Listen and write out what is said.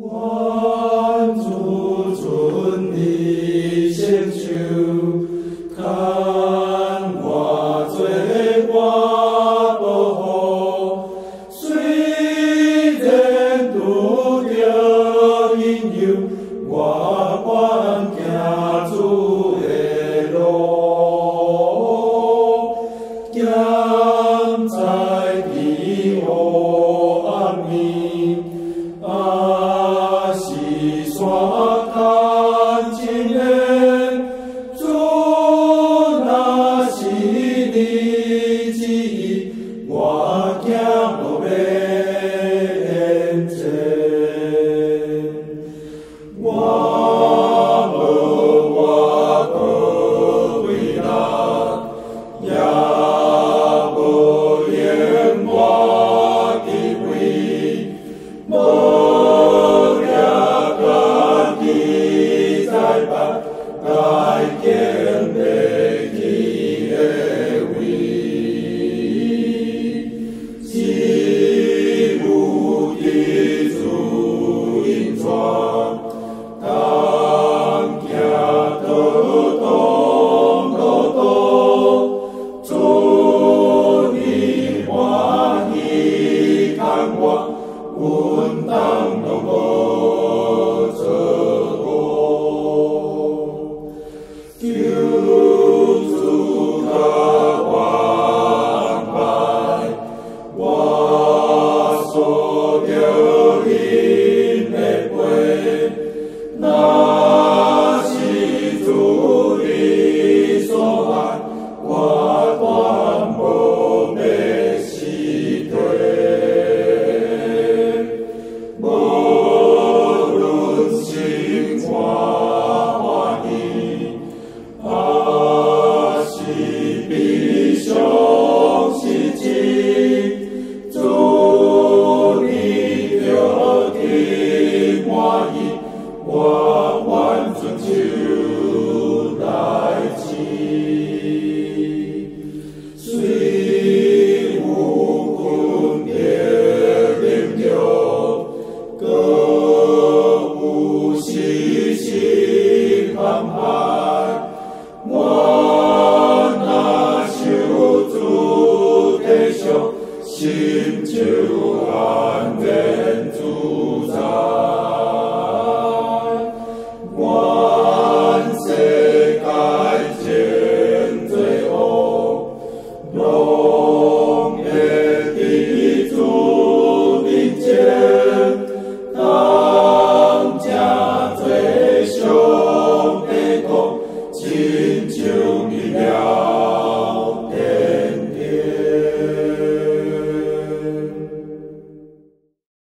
挽住春泥像秋看我醉花不好虽然读着平我还家住在六江在碧波琉璃玫瑰，那是主的所爱，我多么悲喜对，不论心花花地，还是悲。